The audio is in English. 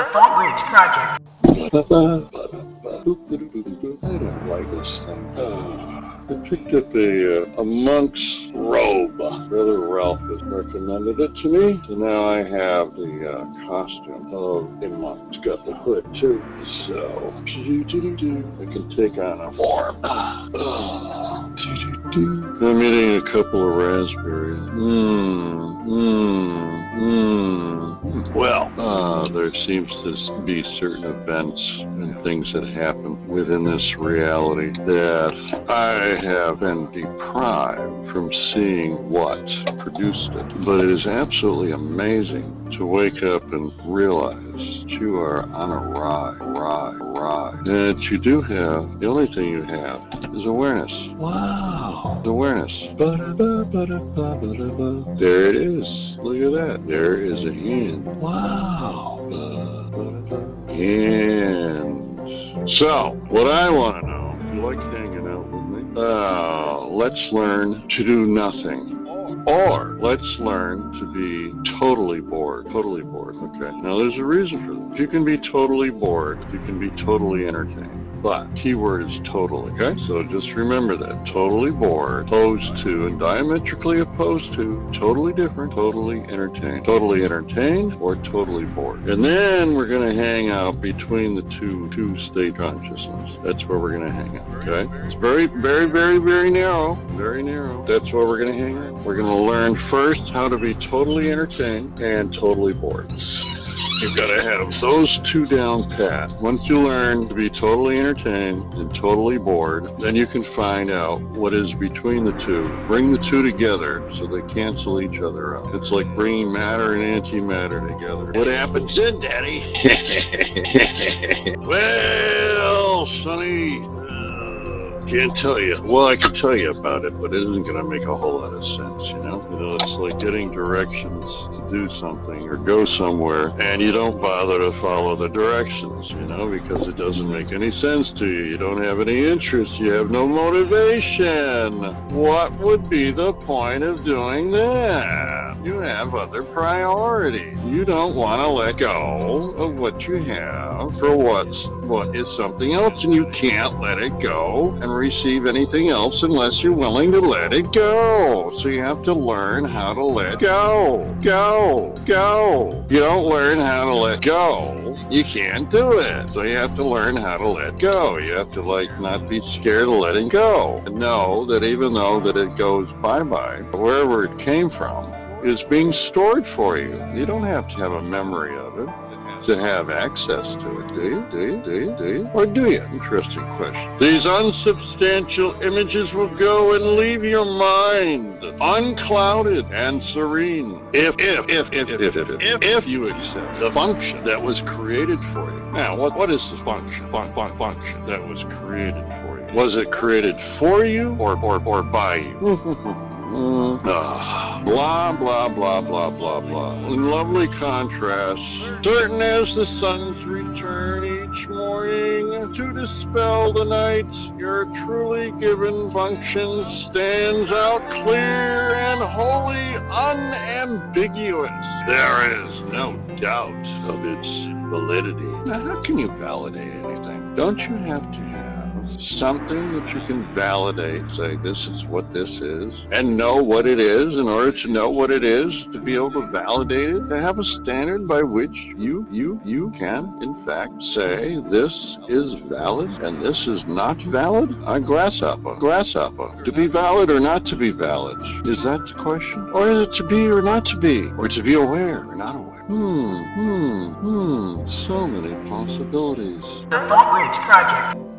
The Project. I don't like this thing. Ah, I picked up a, uh, a monk's robe. Brother Ralph has recommended it to me. So now I have the uh, costume of a monk. It's got the hood too. So I can take on a form. I'm eating a couple of raspberries. Mmm, mmm, mmm. Well, uh, there seems to be certain events and things that happen within this reality that I have been deprived from seeing what produced it. But it is absolutely amazing to wake up and realize that you are on a ride, ride, ride. That you do have, the only thing you have is awareness. Wow. Awareness. There it is. Look at that. There is a hand. Wow. And so, what I want to know, you like hanging out with me? Uh, let's learn to do nothing. Or let's learn to be totally bored. Totally bored. Okay. Now there's a reason for this. You can be totally bored. You can be totally entertained. But keyword is totally. Okay. So just remember that. Totally bored, opposed to, and diametrically opposed to, totally different, totally entertained. Totally entertained or totally bored. And then we're going to hang out between the two two state consciousness. That's where we're going to hang out. Okay. It's very, very, very, very narrow. Very narrow. That's where we're going to hang out. We're to learn first how to be totally entertained and totally bored. You've got to have those two down pat. Once you learn to be totally entertained and totally bored, then you can find out what is between the two. Bring the two together so they cancel each other out. It's like bringing matter and antimatter together. What happens then, Daddy? well, Sonny, can't tell you. Well, I can tell you about it, but it isn't going to make a whole lot of sense, you know? You know, it's like getting directions to do something or go somewhere, and you don't bother to follow the directions, you know, because it doesn't make any sense to you. You don't have any interest. You have no motivation. What would be the point of doing that? You have other priorities. You don't want to let go of what you have for what's what is something else, and you can't let it go and receive anything else unless you're willing to let it go. So you have to learn how to let go. Go. Go. You don't learn how to let go, you can't do it. So you have to learn how to let go. You have to like not be scared of letting go. And know that even though that it goes bye-bye, wherever it came from, is being stored for you. You don't have to have a memory of it to have access to it, do you? Do you? Do you? Do you? Or do you? Interesting question. These unsubstantial images will go and leave your mind unclouded and serene if if if if if if if, if, if you accept the function that was created for you. Now, what what is the function fun, fun, function that was created for you? Was it created for you or or or by you? Mm, ah, blah, blah, blah, blah, blah, blah. In lovely contrast, certain as the sun's return each morning to dispel the night, your truly given function stands out clear and wholly unambiguous. There is no doubt of its validity. Now, how can you validate anything? Don't you have to have something that you can validate, say this is what this is, and know what it is in order to know what it is, to be able to validate it, to have a standard by which you, you, you can, in fact, say this is valid and this is not valid? A grasshopper, grasshopper. To be valid or not to be valid? Is that the question? Or is it to be or not to be? Or to be aware or not aware? Hmm, hmm, hmm. So many possibilities. The Full Bridge Project.